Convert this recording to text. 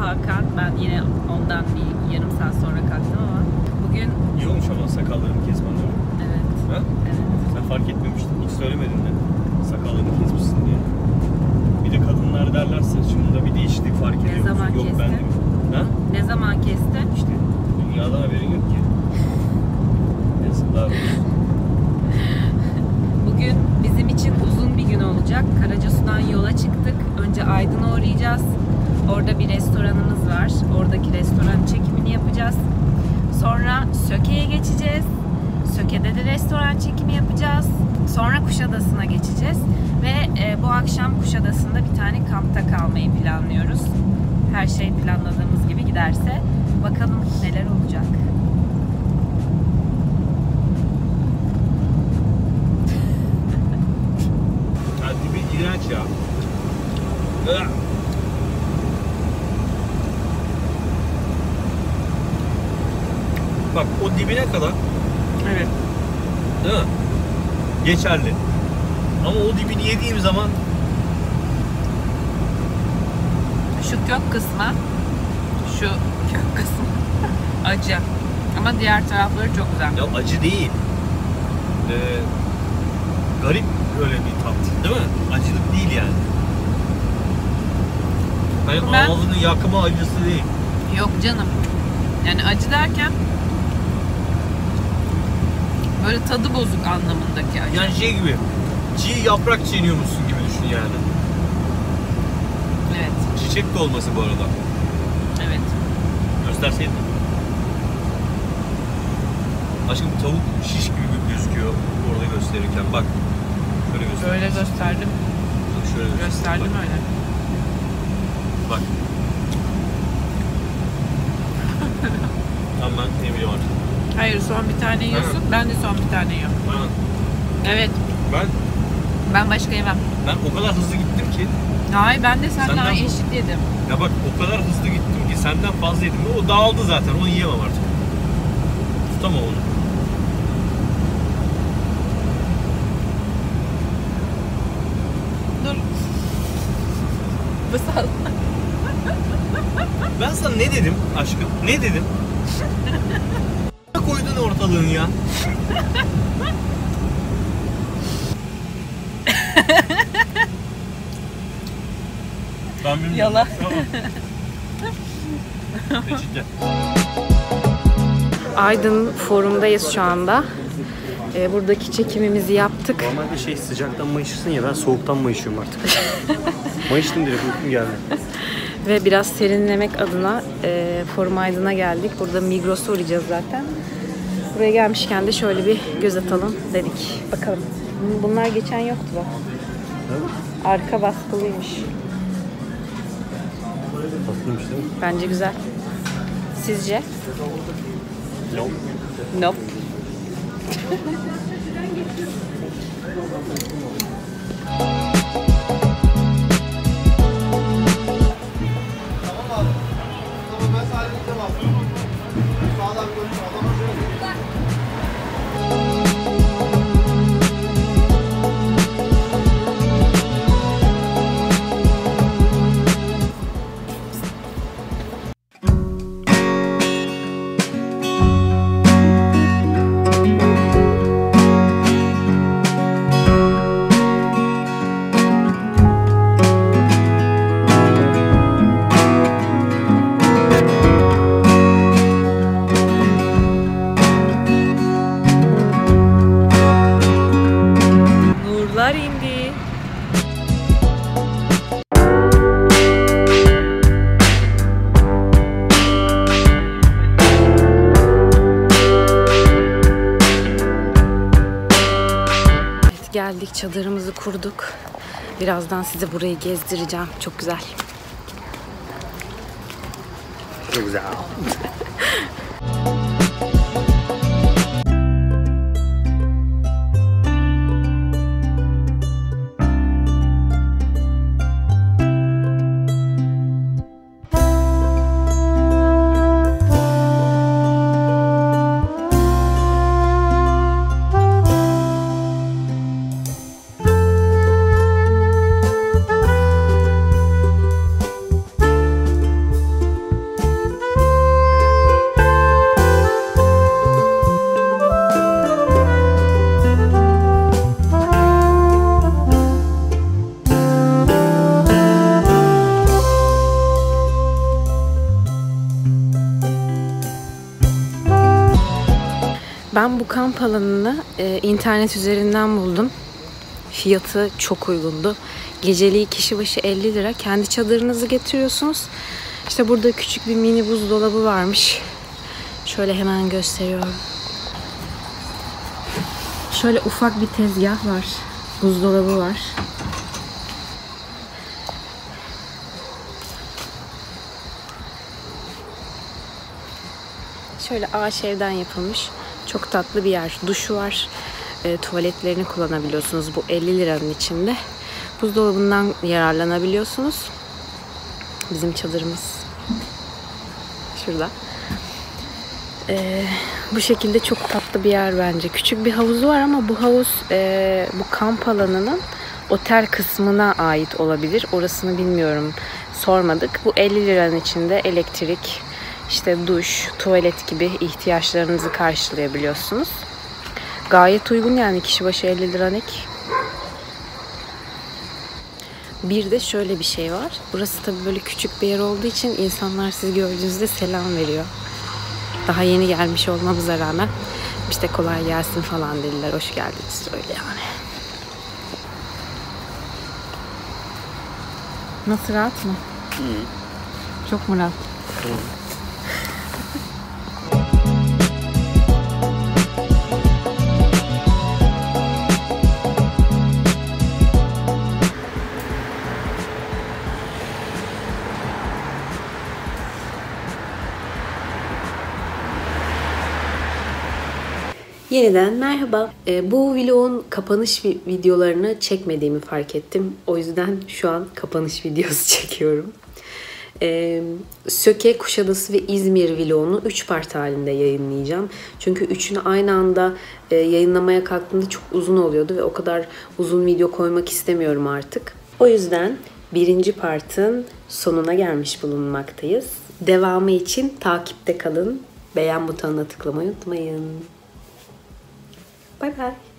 Hakan. Ben yine ondan bir yarım saat sonra kalktım ama bugün İyi olmuş ama sakallarımı kesmen doğru. evet Ha? evet Sen fark etmemiştin. Hiç söylemedin de. Sakallarını kesmişsin diye. Bir de kadınlar derler saçımda bir değişiklik fark ediyor musun? zaman Yok kestin? ben de. Ha? ne zaman kesti? İşte dünyadan haberin yok ki. Yazıklar olsun. Bugün bizim için uzun bir gün olacak. Karacasu'dan yola çıktık. Önce Aydın'a uğrayacağız. Orada bir restoranımız var. Oradaki restoran çekimini yapacağız. Sonra Söke'ye geçeceğiz. Söke'de de restoran çekimi yapacağız. Sonra Kuşadası'na geçeceğiz. Ve e, bu akşam Kuşadası'nda bir tane kampta kalmayı planlıyoruz. Her şey planladığımız gibi giderse. Bakalım neler olacak. Ya dibi iğrenç ya. Bak o dibine kadar Evet. değil mi? Geçerli. Ama o dibini yediğim zaman Şu kök kısmı, şu kök kısmı acı. Ama diğer tarafları çok güzel. ya acı değil. Ee, garip öyle bir tat değil mi? Acılık değil yani. Hani Ben- ağzını yakma acısı değil. Yok canım. Yani acı derken böyle tadı bozuk anlamındaki acı. Yani şey gibi. Çiğ yaprak çiğniyormuşsun gibi düşün yani. Evet, Çiçek de olması bu arada. evet. Gösterseydin. Aşkım tavuk şiş gibi gözüküyor orada gösterirken. Bak. Şöyle göster. Böyle gösterdim. Bak şöyle göster. Gösterdim Bak. öyle. Bak. tamam ben bileyim artık. Hayır son bir tane yiyorsun. Ben de son bir tane yiyorum. Ha, Evet. Ben Ben başka yemem. ben o kadar hızlı gittim ki Hayır ben de senden Senden- eşit yedim. ya bak o kadar hızlı gittim ki senden fazla yedim. O dağıldı zaten. Onu yiyemem artık. Tutamam onu. Dur. Basal. Ben sana ne dedim aşkım? Ne dedim? koydun ortalığın ya. ben bilmiyorum. Yala. Tamam. Aydın forumdayız şu anda. Ee, buradaki çekimimizi yaptık. Normalde şey sıcaktan mayışırsın ya ben soğuktan mayışıyorum artık. Mayıştım direkt uykum geldi. Ve biraz serinlemek adına e, Forum Aydın'a geldik. Burada Migros'a uğrayacağız zaten. Buraya gelmişken de şöyle bir göz atalım dedik. Bakalım. Bunlar geçen yoktu bak. Arka baskılıymış. Tatlıymış değil mi? Bence güzel. Sizce? Yok. Nope. Nurlar geldik çadırımızı kurduk. Birazdan size burayı gezdireceğim. Çok güzel. Çok güzel. Kamp alanını e, internet üzerinden buldum. Fiyatı çok uygundu. Geceliği kişi başı 50 lira. Kendi çadırınızı getiriyorsunuz. İşte burada küçük bir mini buzdolabı varmış. Şöyle hemen gösteriyorum. Şöyle ufak bir tezgah var. Buzdolabı var. Şöyle ağaç evden yapılmış. Çok tatlı bir yer. Duşu var. E, tuvaletlerini kullanabiliyorsunuz bu 50 liranın içinde. Buzdolabından yararlanabiliyorsunuz. Bizim çadırımız şurada. E, bu şekilde çok tatlı bir yer bence. Küçük bir havuzu var ama bu havuz e, bu kamp alanının otel kısmına ait olabilir. Orasını bilmiyorum. Sormadık. Bu 50 liranın içinde elektrik, işte duş, tuvalet gibi ihtiyaçlarınızı karşılayabiliyorsunuz. Gayet uygun yani kişi başı 50 lira ne ki? Bir de şöyle bir şey var. Burası tabii böyle küçük bir yer olduğu için insanlar sizi gördüğünüzde selam veriyor. Daha yeni gelmiş olmamıza rağmen işte kolay gelsin falan dediler. Hoş geldiniz öyle yani. Nasıl rahat mı? Çok mu rahat? Yeniden merhaba. Ee, bu vlogun kapanış vi- videolarını çekmediğimi fark ettim. O yüzden şu an kapanış videosu çekiyorum. Ee, Söke, Kuşadası ve İzmir vlogunu 3 part halinde yayınlayacağım. Çünkü üçünü aynı anda e, yayınlamaya kalktığımda çok uzun oluyordu ve o kadar uzun video koymak istemiyorum artık. O yüzden birinci partın sonuna gelmiş bulunmaktayız. Devamı için takipte kalın. Beğen butonuna tıklamayı unutmayın. Bye bye.